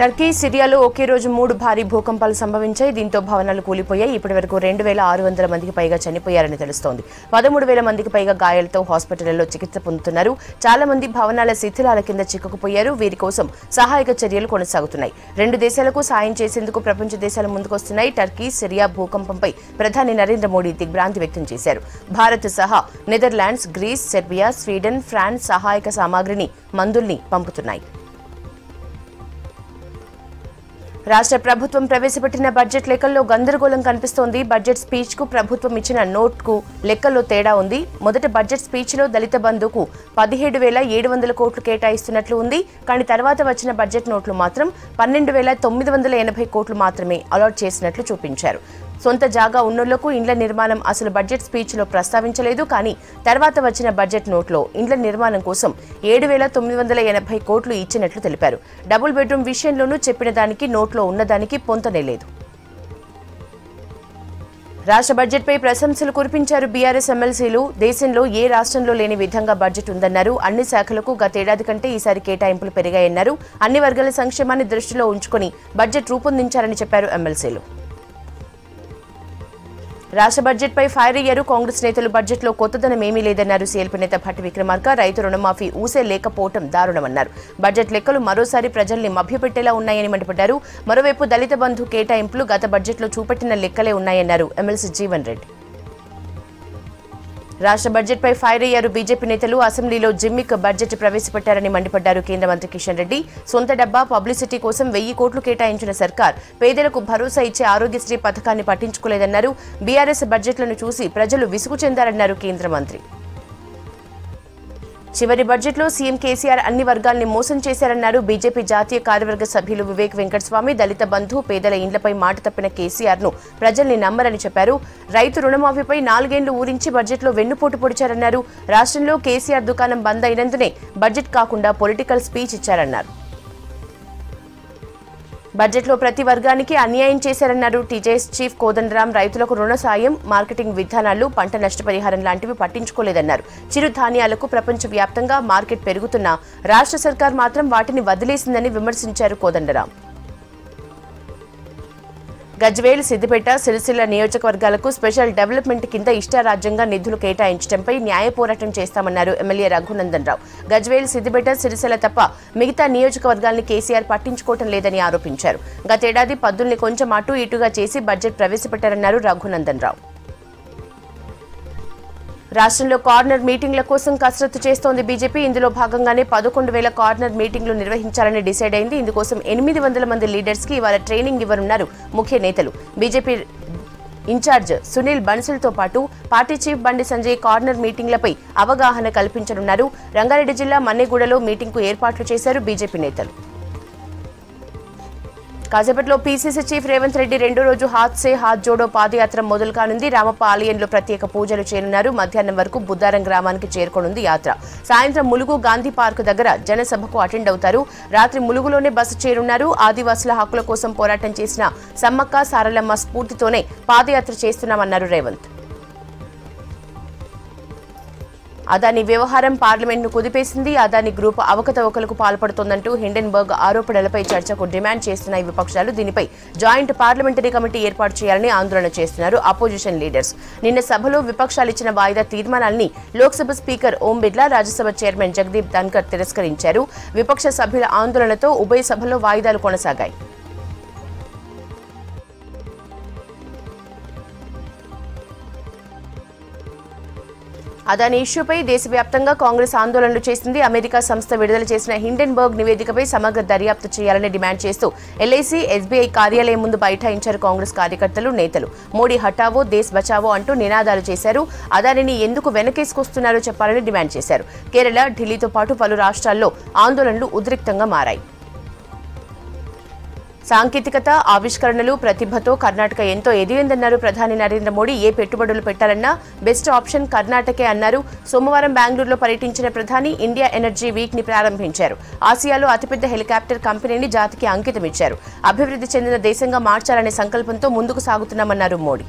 Turkey సిరియాలో ఒకే రోజు మూడు భారీ భూకంపాలు సంభవించాయి. దీంతో భవనాలు కూలిపోయాయి. ఇప్పటి వరకు రెండు వేల ఆరు వందల మందికి పైగా చనిపోయారని తెలుస్తోంది. పదమూడు వేల మందికి పైగా గాయాలతో హాస్పిటల్లో చికిత్స పొందుతున్నారు. చాలా మంది భవనాల శిథిలాల కింద చిక్కుకుపోయారు. వీరి కోసం సహాయక చర్యలు కొనసాగుతున్నాయి. రెండు దేశాలకు సాయం చేసేందుకు ప్రపంచ దేశాలు ముందుకొస్తున్నాయి. టర్కీ సిరియా భూకంపంపై ప్రధాని నరేంద్ర మోడీ దిగ్భ్రాంతి వ్యక్తం చేశారు. భారత్ సహా Netherlands Greece Serbia Sweden France సహాయక సామాగ్రిని మందుల్ని పంపుతున్నాయి. రాష్ట్ర ప్రభుత్వం ప్రవేశపెట్టిన బడ్జెట్ లెక్కల్లో గందరగోళం కనిపిస్తోంది. బడ్జెట్ స్పీచ్కు ప్రభుత్వం ఇచ్చిన నోట్కు లెక్కల్లో తేడా ఉంది. మొదట బడ్జెట్ స్పీచ్లో దళిత బంధుకు పదిహేడు వేల ఏడు వందల కోట్లు కేటాయిస్తున్నట్లు ఉంది. కానీ తర్వాత వచ్చిన బడ్జెట్ నోట్లు మాత్రం పన్నెండు వేల తొమ్మిది వందల ఎనభై కోట్లు మాత్రమే అలాట్ చేసినట్లు చూపించారు. సొంత జాగా ఉన్నోళ్ళకు ఇండ్ల నిర్మాణం అసలు బడ్జెట్ స్పీచ్లో ప్రస్తావించలేదు. కానీ తర్వాత వచ్చిన బడ్జెట్ నోట్లో ఇండ్ల నిర్మాణం కోసం ఏడు వేల తొమ్మిది వందల ఎనభై కోట్లు ఇచ్చినట్లు తెలిపారు. డబుల్ బెడ్రూమ్ విషయంలోనూ చెప్పిన దానికి నోట్లో ఉన్నదానికి పొంతనే లేదు. రాష్ట్ర బడ్జెట్పై ప్రశంసలు కురిపించారు బీఆర్ఎస్ ఎమ్మెల్సీలు. దేశంలో ఏ రాష్ట్రంలో లేని విధంగా బడ్జెట్ ఉందన్నారు. అన్ని శాఖలకు గతేడాది కంటే ఈసారి కేటాయింపులు పెరిగాయన్నారు. అన్ని వర్గాల సంక్షేమాన్ని దృష్టిలో ఉంచుకొని బడ్జెట్ రూపొందించారని చెప్పారు ఎమ్మెల్సీలు. రాష్ట్ర బడ్జెట్ పై ఫైర్ అయ్యారు. కాంగ్రెస్ నేతలు బడ్జెట్లో కొత్తదనం ఏమీ లేదన్నారు. సీఎల్పీ నేత భట్టి విక్రమార్క రైతు రుణమాఫీ ఊసే లేకపోవటం దారుణమన్నారు. బడ్జెట్ లెక్కలు మరోసారి ప్రజల్ని మభ్యపెట్టేలా ఉన్నాయని మండిపడ్డారు. మరోవైపు దళిత బంధు కేటాయింపులు గత బడ్జెట్లో చూపెట్టిన లెక్కలే ఉన్నాయన్నారు. ఎమ్మెల్సీ జీవన్ రెడ్డి. రాష్ట్ర బడ్జెట్ పై ఫైర్ అయ్యారు బీజేపీ నేతలు. అసెంబ్లీలో జిమ్మిక్ బడ్జెట్ ప్రవేశపెట్టారని మండిపడ్డారు కేంద్ర మంత్రి కిషన్ రెడ్డి. సొంత డబ్బా పబ్లిసిటీ కోసం వెయ్యి కోట్లు కేటాయించిన సర్కార్ పేదలకు భరోసా ఇచ్చే ఆరోగ్యశ్రీ పథకాన్ని పట్టించుకోలేదన్నారు. బీఆర్ఎస్ బడ్జెట్లను చూసి ప్రజలు విసుగు చెందారన్నారు కేంద్ర మంత్రి. చివరి బడ్జెట్లో సీఎం కేసీఆర్ అన్ని వర్గాల్ని మోసం చేశారన్నారు. బీజేపీ జాతీయ కార్యవర్గ సభ్యులు వివేక్ వెంకటస్వామి దళిత బంధు పేదల ఇండ్లపై మాట తప్పిన కేసీఆర్ను ప్రజల్ని నమ్మరని చెప్పారు. రైతు రుణమాఫీపై నాలుగేళ్ళు ఊరించి బడ్జెట్లో వెన్నుపోటు పొడిచారన్నారు. రాష్ట్రంలో కేసీఆర్ దుకాణం బంద్ అయినందునే బడ్జెట్ కాకుండా పొలిటికల్ స్పీచ్ ఇచ్చారన్నారు. బడ్జెట్లో ప్రతి వర్గానికి అన్యాయం చేశారన్నారు టీజేఎస్ చీఫ్ కోదండరాం రైతులకు రుణ సాయం మార్కెటింగ్ విధానాలు పంట నష్టపరిహారం లాంటివి పట్టించుకోలేదన్నారు. చిరుధాన్యాలకు ప్రపంచవ్యాప్తంగా మార్కెట్ పెరుగుతున్నా రాష్ట్ర సర్కార్ మాత్రం వాటిని వదిలేసిందని విమర్శించారు కోదండరాం. గజ్వేల్ సిద్దిపేట సిరిసిల్ల నియోజకవర్గాలకు స్పెషల్ డెవలప్మెంట్ కింద ఇష్టారాజ్యంగా నిధులు కేటాయించడంపై న్యాయ పోరాటం చేస్తామన్నారు ఎమ్మెల్యే రఘునందన్ రావు. గజ్వేల్ సిద్దిపేట సిరిసిల్ల తప్ప మిగతా నియోజకవర్గాల్ని కేసీఆర్ పట్టించుకోవటం లేదని ఆరోపించారు. గతేడాది పద్దుల్ని కొంచెం అటు ఇటుగా చేసి బడ్జెట్ ప్రవేశపెట్టారన్నారు రఘునందన్ రావు. రాష్ట్రంలో కార్నర్ మీటింగ్ల కోసం కసరత్తు చేస్తోంది బీజేపీ. ఇందులో భాగంగానే పదకొండు వేల కార్నర్ మీటింగ్లు నిర్వహించాలని డిసైడ్ అయింది. ఇందుకోసం ఎనిమిది వందల మంది లీడర్స్కి ఇవాళ ట్రైనింగ్ ఇవ్వనున్నారు ముఖ్య నేతలు. బీజేపీ ఇన్ఛార్జ్ సునీల్ బన్సుల్తో పాటు party chief Bandi Sanjay corner మీటింగ్లపై అవగాహన కల్పించనున్నారు. రంగారెడ్డి జిల్లా మన్నెగూడలో మీటింగ్కు ఏర్పాట్లు చేశారు బీజేపీ నేతలు. కాసేపట్లో పీసీసీ చీఫ్ రేవంత్ రెడ్డి రెండో రోజు హాత్ సే హాత్ జోడో పాదయాత్ర మొదలు కానుంది రామప్ప ఆలయంలో ప్రత్యేక పూజలు చేయనున్నారు. మధ్యాహ్నం వరకు బుద్దారం గ్రామానికి చేరుకోనుంది యాత్ర. సాయంత్రం ములుగు గాంధీ పార్క్ దగ్గర జనసభకు అటెండ్ అవుతారు. రాత్రి ములుగులోనే బస్సు చేరున్నారు. ఆదివాసుల హక్కుల కోసం పోరాటం చేసిన సమ్మక్క సారలమ్మ స్ఫూర్తితోనే పాదయాత్ర చేస్తున్నామన్నారు రేవంత్. అదాని వ్యవహారం పార్లమెంట్ను కుదిపేసింది. అదాని గ్రూప్ అవకతవకలకు పాల్పడుతోందంటూ హిండెన్బర్గ్ ఆరోపణలపై చర్చకు డిమాండ్ చేస్తున్న విపక్షాలు దీనిపై జాయింట్ పార్లమెంటరీ కమిటీ ఏర్పాటు చేయాలని ఆందోళన చేస్తున్నారు అపోజిషన్ లీడర్స్. నిన్న సభలో విపక్షాలు ఇచ్చిన వాయిదా తీర్మానాల్ని లోక్సభ స్పీకర్ ఓం బిర్లా రాజ్యసభ చైర్మన్ జగదీప్ ధన్కర్ తిరస్కరించారు. విపక్ష సభ్యుల ఆందోళనతో ఉభయ సభలో వాయిదాలు కొనసాగాయి. అదాని ఇష్యూపై దేశవ్యాప్తంగా కాంగ్రెస్ ఆందోళనలు చేసింది అమెరికా సంస్థ విడుదల చేసిన హిండెన్బర్గ్ నివేదికపై సమగ్ర దర్యాప్తు చేయాలని డిమాండ్ చేస్తూ ఎల్ఐసి ఎస్బీఐ కార్యాలయం ముందు బైఠాయించారు కాంగ్రెస్ కార్యకర్తలు నేతలు. మోడీ హటావో దేశ్ బచావో అంటూ నినాదాలు చేశారు. అదానిని ఎందుకు వెనకేసుకొస్తున్నారో చెప్పాలని డిమాండ్ చేశారు. కేరళ ఢిల్లీతో పాటు పలు రాష్ట్రాల్లో ఆందోళనలు ఉద్రిక్తంగా మారాయి. సాంకేతికత ఆవిష్కరణలు ప్రతిభతో కర్ణాటక ఎంతో ఎదిగిందన్నారు ప్రధాని నరేంద్ర మోడీ. ఏ పెట్టుబడులు పెట్టాలన్నా బెస్ట్ ఆప్షన్ కర్ణాటకే అన్నారు. సోమవారం బెంగళూరులో పర్యటించిన ప్రధాని ఇండియా ఎనర్జీ వీక్ని ప్రారంభించారు. ఆసియాలో అతిపెద్ద హెలికాప్టర్ కంపెనీని జాతికి అంకితమిచ్చారు అభివృద్ధి చెందిన దేశంగా మార్చాలనే సంకల్పంతో ముందుకు సాగుతున్నామన్నారు మోడీ.